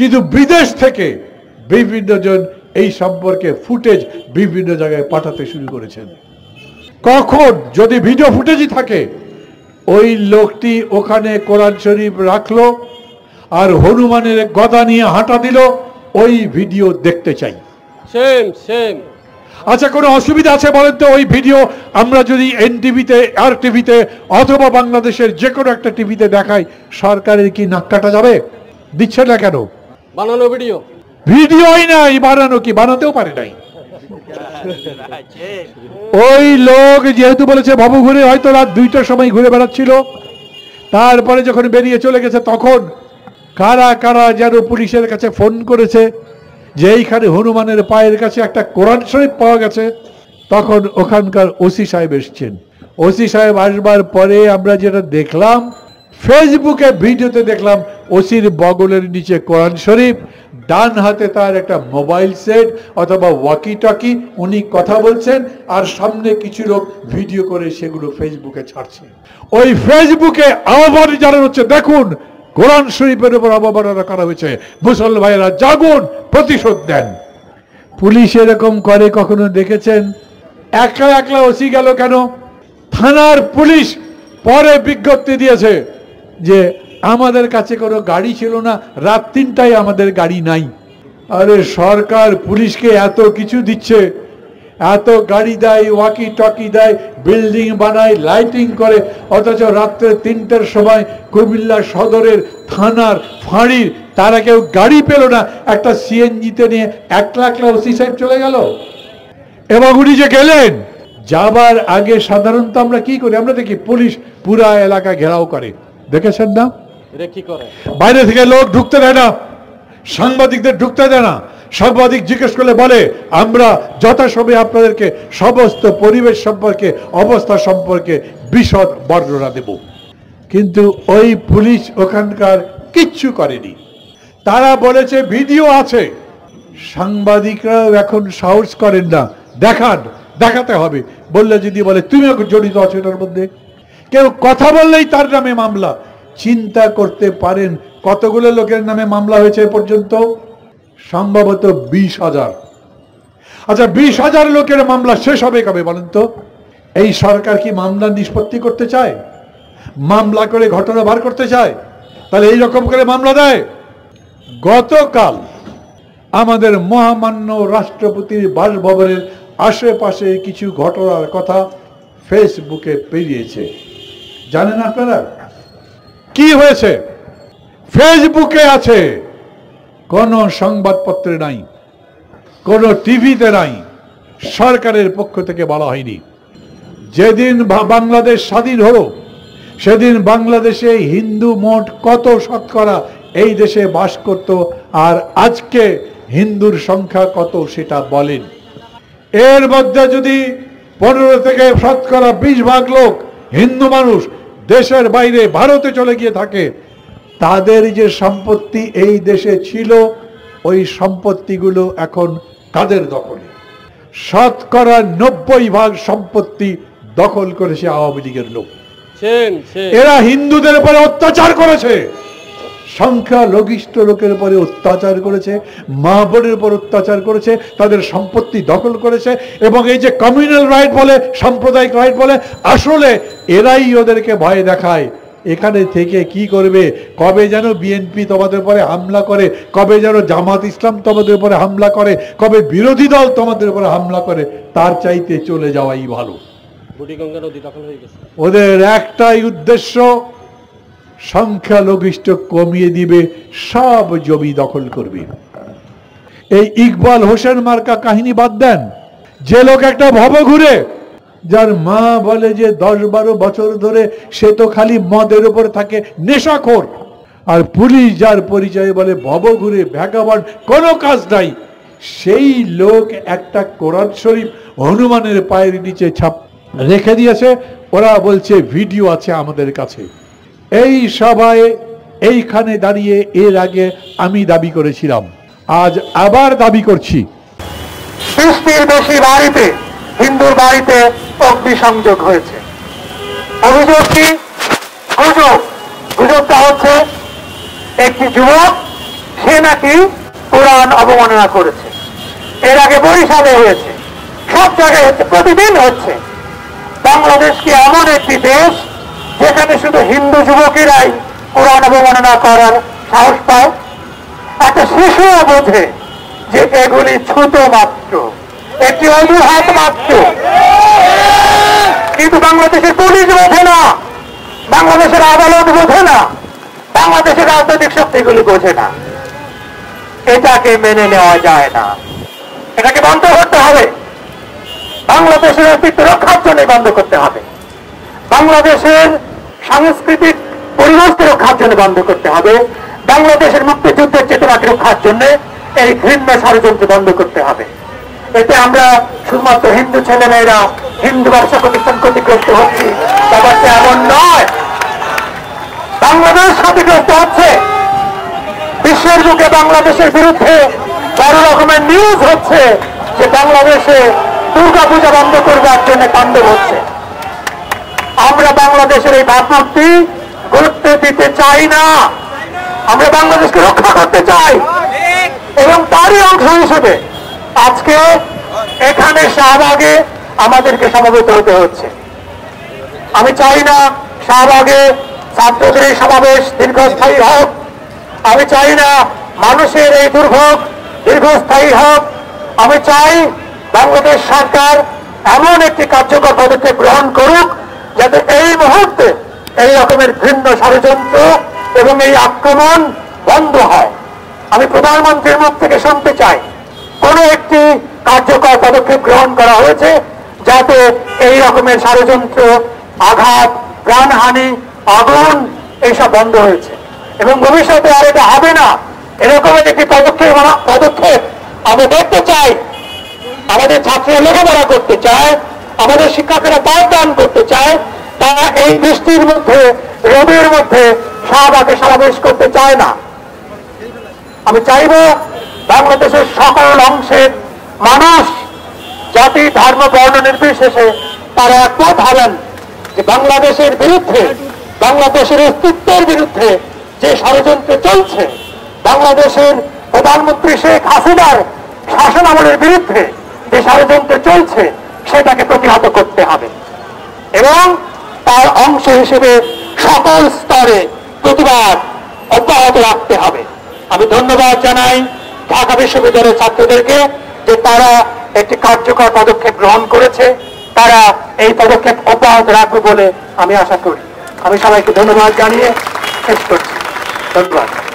কিন্তু বিদেশ থেকে বিভিন্ন জন এই সম্পর্কে ফুটেজ বিভিন্ন জায়গায় পাঠাতে শুরু করেছেন। কখন? যদি ভিডিও ফুটেজই থাকে ওই লোকটি ওখানে কোরআন শরীফ রাখল আর হনুমানের গদা নিয়ে হাঁটা দিল ওই ভিডিও দেখতে চাই। Same same. আচ্ছা কোনো অসুবিধা আছে বলেন তো? ওই ভিডিও আমরা যদি এনটিভিতে আর টিভিতে অথবা বাংলাদেশের যে কোনো একটা টিভিতে দেখাই সরকারের কি নাক কাটা যাবে? দিচ্ছে না কেন? বানানো ভিডিও? ভিডিওই নাই, বানানো কি? বানাতেও পারে নাই। ওই লোক যেহেতু বলেছে বাবু ঘুরে, হয়তো রাত দুইটার সময় ঘুরে বেড়াচ্ছিল। তারপরে যখন বেরিয়ে চলে গেছে, তখন কারা কারা যেন পুলিশের কাছে ফোন করেছে যে এইখানে হনুমানের পায়ের কাছে একটা কোরআন শরীফ পাওয়া গেছে, তখন ওখানকার ওসি সাহেব এসছেন। ওসি সাহেব আসবার পরে আমরা যেটা দেখলাম ফেসবুকে ভিডিওতে দেখলাম ওসির বগলের নিচে কোরআন শরীফ, ডান হাতে তার একটা মোবাইল সেট অথবা ওয়াকি টকি উনি কথা বলছেন আর সামনে কিছু লোক ভিডিও করে সেগুলো ফেসবুকে ছাড়ছে। ওই ফেসবুকে আহ্বান জানানো হচ্ছে, দেখুন, কোরআন শরীফের উপর অবমাননা করা হয়েছে। মুসল ভাইয়েরা জাগুন, প্রতিশোধ দেন। পুলিশ এরকম করে কখনো দেখেছেন? একলা একলা ওসি গেল কেন? থানার পুলিশ পরে বিজ্ঞপ্তি দিয়েছে যে আমাদের কাছে কোনো গাড়ি ছিল না, রাত তিনটায় আমাদের গাড়ি নাই। আরে সরকার পুলিশকে এত কিছু দিচ্ছে। এত গাড়ি দেয় ওয়াকি টকি দেয় বিল্ডিং বানায় লাইটিং করে, অথচ রাত্রে তিনটার সময় কুমিল্লা সদরের থানার ফাঁড়ির তারা কেউ গাড়ি পেল না। একটা সিএনজিতে নিয়ে এক লাখ ওসি সাহেব চলে গেল। এবং উনি যে গেলেন, যাবার আগে সাধারণত আমরা কি করি? আমরা দেখি পুলিশ পুরা এলাকা ঘেরাও করে। দেখেছেন না? বাইরে থেকে লোক ঢুকতে দেয় না, সাংবাদিকদের ঢুকতে দেয় না। সাংবাদিক জিজ্ঞেস করলে বলে, আমরা যথাসময়ে আপনাদেরকে সমস্ত পরিবেশ সম্পর্কে, অবস্থা সম্পর্কে বিশদ বর্ণনা দেব। কিন্তু ওই পুলিশ ওখানকার কিচ্ছু করেনি। তারা বলেছে, ভিডিও আছে। সাংবাদিকরাও এখন সাহস করেন না। দেখান, দেখাতে হবে। বললে যদি বলে তুমিও জড়িত আছো এটার মধ্যে? কেউ কথা বললেই তার নামে মামলা। চিন্তা করতে পারেন। কতগুলো লোকের নামে মামলা হয়েছে পর্যন্ত? সম্ভবত বিশ হাজার। আচ্ছা বিশ হাজার লোকের মামলা শেষ হবে কবে বলেন তো? এই সরকার কি মামলা নিষ্পত্তি করতে চায়? মামলা করে ঘটনা বার করতে চায়? তাহলে এই রকম করে মামলা দেয়? গতকাল আমাদের মহামান্য রাষ্ট্রপতির বাসভবনের আশেপাশে কিছু ঘটনার কথা ফেসবুকে পেরিয়েছে জানেন আপনারা? কি হয়েছে? ফেসবুকে আছে, কোন সংবাদপত্রে নাই, কোন টিভিতে নাই, সরকারের পক্ষ থেকে বলা হয়নি। যেদিন বাংলাদেশ স্বাধীন হলো, সেদিন বাংলাদেশে হিন্দু মোট কত শতকরা এই দেশে বাস করত, আর আজকে হিন্দুর সংখ্যা কত সেটা বলেন। এর মধ্যে যদি পনেরো থেকে শতকরা বিশ ভাগ লোক হিন্দু মানুষ দেশের বাইরে ভারতে চলে গিয়ে থাকে তাদের যে সম্পত্তি এই দেশে ছিল ওই সম্পত্তিগুলো এখন কাদের দখলে। শতকরা নব্বই ভাগ সম্পত্তি দখল করেছে আওয়ামী লীগের লোক। এরা হিন্দুদের উপরে অত্যাচার করেছে। সংখ্যা লঘিষ্ঠ লোকের উপরে অত্যাচার করেছে মা বোনের উপর অত্যাচার করেছে তাদের সম্পত্তি দখল করেছে এবং এই যে কমিউনাল রাইট বলে সাম্প্রদায়িক রাইট বলে আসলে এরাই ওদেরকে ভয় দেখায়। এখানে থেকে কি করবে? কবে যেন বিএনপি তোমাদের উপরে হামলা করে কবে যেন জামাত ইসলাম তোমাদের উপরে হামলা করে কবে বিরোধী দল তোমাদের উপরে হামলা করে তার চাইতে চলে যাওয়াই ভালো। ওদের একটাই উদ্দেশ্য সংখ্যালঘিষ্ঠ কমিয়ে দিবে, সব জমি দখল করবে। এই ইকবাল হোসেন মার্কা কাহিনী বাদ দেন। যে লোক একটা ভব ঘুরে, যার মা বলে যে দশ বারো বছর ধরে সে তো খালি মদের উপর থাকে, নেশাখোর। আর পুলিশ যার পরিচয় বলে ভব ঘুরে, ভ্যাগাবান, কোনো কাজ নাই। সেই লোক একটা কোরআন শরীফ হনুমানের পায়ের নিচে ছাপ রেখে দিয়েছে, ওরা বলছে, ভিডিও আছে আমাদের কাছে। এই সভায় এইখানে দাঁড়িয়ে এর আগে আমি দাবি করেছিলাম। আজ আবার দাবি করছি। বৃষ্টির বেশি বাড়িতে, হিন্দুর বাড়িতে অগ্নিসংযোগ হয়েছে। অভিযোগ কি? হচ্ছে, একটি যুবক, সে নাকি কোরআন অবমাননা করেছে। এর আগে বরিশালে হয়েছে। সব জায়গায় হচ্ছে, প্রতিদিন হচ্ছে। বাংলাদেশ কি এমন একটি দেশ যেখানে শুধু হিন্দু যুবকেরাই কোরআন অবমাননা করার সাহস পায়, একটা শিশুও বোঝে যে এগুলি ছোট মাত্র একটি অজুহাত মাত্র। কিন্তু বাংলাদেশের পুলিশ বোঝে না, বাংলাদেশের আদালত বোঝে না, বাংলাদেশের রাজনৈতিক শক্তিগুলি বোঝে না। এটাকে মেনে নেওয়া যায় না। এটাকে বন্ধ করতে হবে। বাংলাদেশের অস্তিত্ব রক্ষার জন্য বন্ধ করতে হবে। বাংলাদেশের সাংস্কৃতিক পরিবেশকে রক্ষার জন্য বন্ধ করতে হবে। বাংলাদেশের মুক্তিযুদ্ধের চেতনাকে রক্ষার জন্য এই ঘৃণ্য ষড়যন্ত্র বন্ধ করতে হবে। এতে আমরা শুধুমাত্র হিন্দু ছেলেমেয়েরা হিন্দু ব্যবসা প্রতিষ্ঠান ক্ষতিগ্রস্ত হচ্ছি ব্যাপারটা এমন নয়। বাংলাদেশ ক্ষতিগ্রস্ত হচ্ছে। বিশ্বের যুগে বাংলাদেশের বিরুদ্ধে বড় রকমের নিউজ হচ্ছে যে বাংলাদেশে দুর্গা পূজা বন্ধ করবার জন্য তাণ্ডব হচ্ছে। আমরা বাংলাদেশের এই ভাবমূর্তি গুরুত্ব দিতে চাই না। আমরা বাংলাদেশকে রক্ষা করতে চাই। এবং তারই অংশ হিসেবে আজকে এখানে শাহবাগে আমাদেরকে সমবেত হতে হচ্ছে। আমি চাই না শাহবাগে ছাত্রদের এই সমাবেশ দীর্ঘস্থায়ী হোক। আমি চাই না মানুষের এই দুর্ভোগ দীর্ঘস্থায়ী হোক। আমি চাই বাংলাদেশ সরকার এমন একটি কার্যকর পদক্ষেপ গ্রহণ করুক যাতে এই মুহূর্তে এই রকমের ভিন্ন ষড়যন্ত্র এবং এই আক্রমণ বন্ধ হয়। আমি প্রধানমন্ত্রীর মুখ থেকে শুনতে চাই, কোন একটি কার্যকর পদক্ষেপ গ্রহণ করা হয়েছে যাতে এই রকমের ষড়যন্ত্র, আঘাত, প্রাণহানি, আগুন এইসব বন্ধ হয়েছে? এবং ভবিষ্যতে আর এটা হবে না? এরকমের একটি পদক্ষেপ পদক্ষেপ আমরা দেখতে চাই। আমাদের ছাত্রীরা লেখাপড়া করতে চায় আমাদের শিক্ষকেরা পাঠদান করতে চায়, তারা এই বৃষ্টির মধ্যে রোদের মধ্যে শাহবাগে সমাবেশ করতে চায় না। আমি চাইব বাংলাদেশের সকল অংশের মানুষ, জাতি, ধর্ম, বর্ণ নির্বিশেষে তারা একমত হবেন যে বাংলাদেশের বিরুদ্ধে, বাংলাদেশের অস্তিত্বের বিরুদ্ধে যে ষড়যন্ত্র চলছে, বাংলাদেশের প্রধানমন্ত্রী শেখ হাসিনার শাসন আমলের বিরুদ্ধে যে ষড়যন্ত্র চলছে সেটাকে প্রতিহত করতে হবে। এবং তার অংশ হিসেবে সকল স্তরে প্রতিবাদ অব্যাহত রাখতে হবে। আমি ধন্যবাদ জানাই ঢাকা বিশ্ববিদ্যালয়ের ছাত্রদেরকে যে তারা একটি কার্যকর পদক্ষেপ গ্রহণ করেছে। তারা এই পদক্ষেপ অব্যাহত রাখবে বলে আমি আশা করি। আমি সবাইকে ধন্যবাদ জানিয়ে শেষ করছি। ধন্যবাদ।